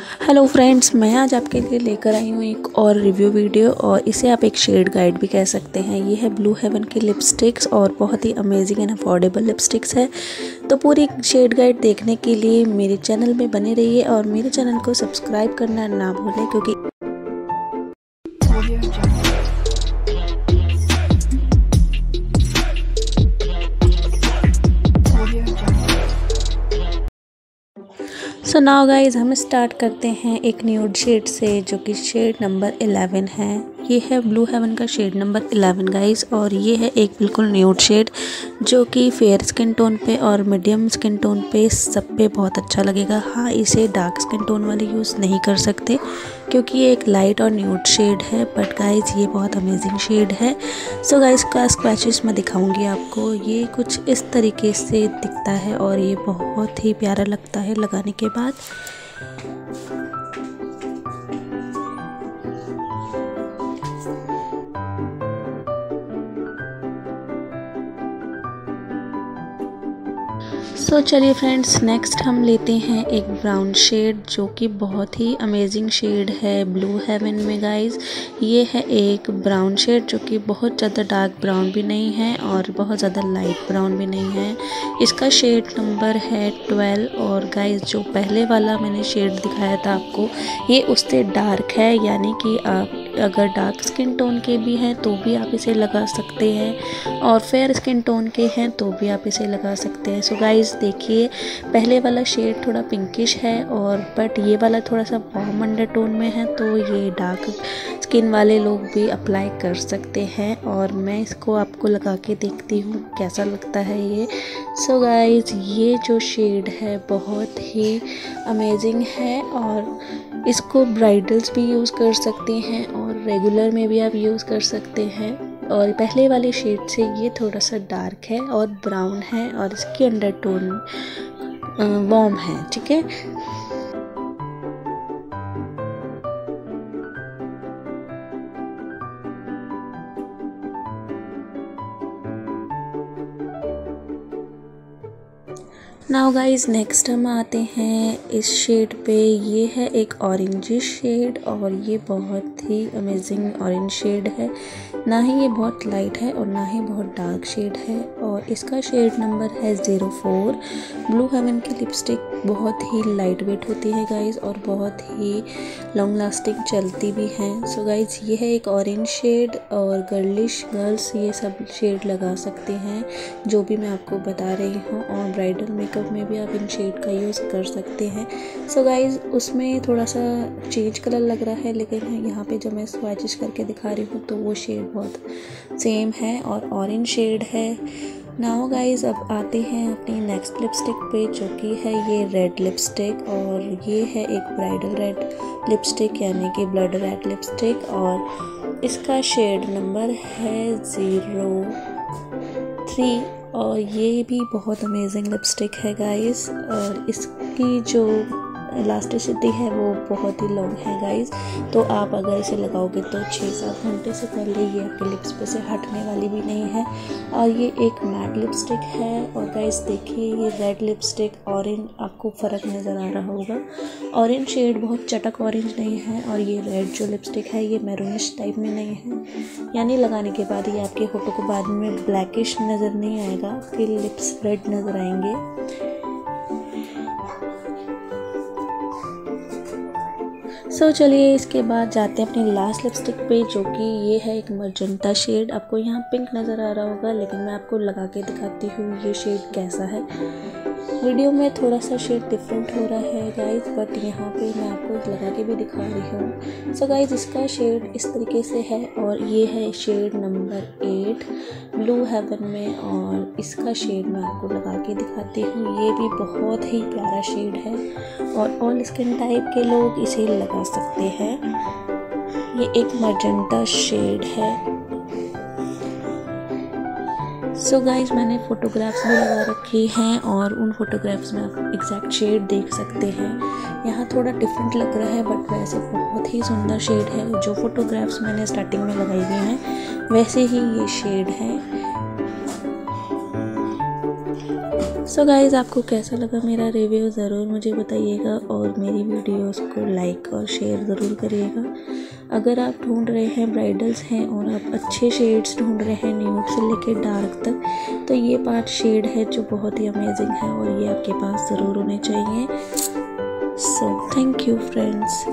Hello friends मैं आज आपके लिए लेकर आई हूँ एक और रिव्यू वीडियो और इसे आप एक शेड गाइड भी कह सकते हैं। ये है ब्लू हेवन की लिपस्टिक्स और बहुत ही अमेजिंग एंड अफोर्डेबल लिपस्टिक्स है। तो पूरी शेड गाइड देखने के लिए मेरे चैनल में बने रहिए और मेरे चैनल को सब्सक्राइब करना ना भूलें क्योंकि सो नाउ गाइस हम स्टार्ट करते हैं एक न्यूड शेड से, जो कि शेड नंबर 11 है। ये है ब्लू हेवन का शेड नंबर एलेवन गाइज़ और ये है एक बिल्कुल न्यूड शेड जो कि फेयर स्किन टोन पे और मीडियम स्किन टोन पे सब पे बहुत अच्छा लगेगा। हाँ इसे डार्क स्किन टोन वाले यूज़ नहीं कर सकते। क्योंकि ये एक लाइट और न्यूट शेड है बट गाइज़ ये बहुत अमेजिंग शेड है। सो गाइज़ का स्क्रैचेस मैं दिखाऊँगी आपको। ये कुछ इस तरीके से दिखता है और ये बहुत ही प्यारा लगता है लगाने के बाद। सो so, चलिए फ्रेंड्स नेक्स्ट हम लेते हैं एक ब्राउन शेड जो कि बहुत ही अमेजिंग शेड है ब्लू हेवन में गाइस ये है एक ब्राउन शेड जो कि बहुत ज़्यादा डार्क ब्राउन भी नहीं है और बहुत ज़्यादा लाइट ब्राउन भी नहीं है. इसका शेड नंबर है ट्वेल्व और गाइस जो पहले वाला मैंने शेड दिखाया था आपको ये उससे डार्क है यानी कि आप अगर डार्क स्किन टोन के भी हैं तो भी आप इसे लगा सकते हैं। और फेयर स्किन टोन के हैं तो भी आप इसे लगा सकते हैं। सो गाइस देखिए, पहले वाला शेड थोड़ा पिंकिश है और बट ये वाला थोड़ा सा वार्म अंडर टोन में है तो ये डार्क स्किन वाले लोग भी अप्लाई कर सकते हैं। और मैं इसको आपको लगा के देखती हूँ, कैसा लगता है ये। सो so गाइज़ ये जो शेड है, बहुत ही अमेजिंग है और इसको ब्राइडल्स भी यूज़ कर सकते हैं और रेगुलर में भी आप यूज़ कर सकते हैं। और पहले वाले शेड से ये थोड़ा सा डार्क है और ब्राउन है और इसकी अंडर टोन वॉम है, ठीक है? नाउ गाइज़ नेक्स्ट हम आते हैं इस शेड पे। ये है एक ऑरेंज शेड और ये बहुत ही अमेजिंग ऑरेंज शेड है। ना ही ये बहुत लाइट है और ना ही बहुत डार्क शेड है। और इसका शेड नंबर है ज़ीरो फोर ब्लू हेवन की लिपस्टिक बहुत ही लाइट वेट होती है गाइस और बहुत ही लॉन्ग लास्टिंग चलती भी हैं. सो गाइस ये है एक ऑरेंज शेड और गर्लिश गर्ल्स ये सब शेड लगा सकते हैं, जो भी मैं आपको बता रही हूँ. और ब्राइडल मेकअप में भी आप इन शेड का यूज़ कर सकते हैं. सो so गाइज़ उसमें थोड़ा सा चेंज कलर लग रहा है, लेकिन यहाँ पे जब मैं स्वाइचेस करके दिखा रही हूँ तो वो शेड बहुत सेम है और ऑरेंज शेड है. नाउ गाइज़ अब आते हैं अपनी नेक्स्ट लिपस्टिक पे, जो कि है ये रेड लिपस्टिक और ये है एक ब्राइडल रेड लिपस्टिक यानी कि ब्लड रेड लिपस्टिक और इसका शेड नंबर है ज़ीरो थ्री और ये भी बहुत अमेजिंग लिपस्टिक है गाइस और इसकी जो इलास्टिसिटी है, वो बहुत ही लॉन्ग है गाइस तो आप अगर इसे लगाओगे तो छः सात घंटे से पहले ये आपके लिप्स पे से हटने वाली भी नहीं है. और ये एक मैट लिपस्टिक है. और गाइस देखिए, ये रेड लिपस्टिक ऑरेंज आपको फ़र्क नज़र आ रहा होगा. ऑरेंज शेड बहुत चटक ऑरेंज नहीं है. और ये रेड जो लिपस्टिक है, ये मैरूनिश टाइप में नहीं है. यानी लगाने के बाद ये आपके होटो को बाद में ब्लैकिश नज़र नहीं आएगा. आपके लिप्स रेड नज़र आएँगे. सो so, चलिए इसके बाद जाते हैं अपनी लास्ट लिपस्टिक पे जो कि ये है एक मर्जेंटा शेड आपको यहाँ पिंक नज़र आ रहा होगा लेकिन मैं आपको लगा के दिखाती हूँ ये शेड कैसा है। वीडियो में थोड़ा सा शेड डिफरेंट हो रहा है गाइस बट यहाँ पे मैं आपको लगा के भी दिखा रही हूँ। सो गाइस इसका शेड इस तरीके से है और ये है shade number eight Blue Heaven में और इसका शेड मैं आपको लगा के दिखाती हूँ। ये भी बहुत ही प्यारा शेड है और ऑल स्किन टाइप के लोग इसे लगा सकते हैं। ये एक मजेंटा शेड है। सो so गाइज़ मैंने फ़ोटोग्राफ्स भी लगा रखी हैं और उन फोटोग्राफ्स में आप एग्जैक्ट शेड देख सकते हैं। यहाँ थोड़ा डिफरेंट लग रहा है बट वैसे बहुत ही सुंदर शेड है। जो फ़ोटोग्राफ्स मैंने स्टार्टिंग में लगाई हुई हैं, वैसे ही ये शेड है। सो so गाइज़ आपको कैसा लगा मेरा रिव्यू ज़रूर मुझे बताइएगा और मेरी वीडियोस को लाइक और शेयर ज़रूर करिएगा। अगर आप ढूंढ रहे हैं ब्राइडल्स हैं और आप अच्छे शेड्स ढूंढ रहे हैं न्यूट से लेकर डार्क तक तो ये पाँच शेड है जो बहुत ही अमेजिंग है और ये आपके पास ज़रूर होने चाहिए। So thank you friends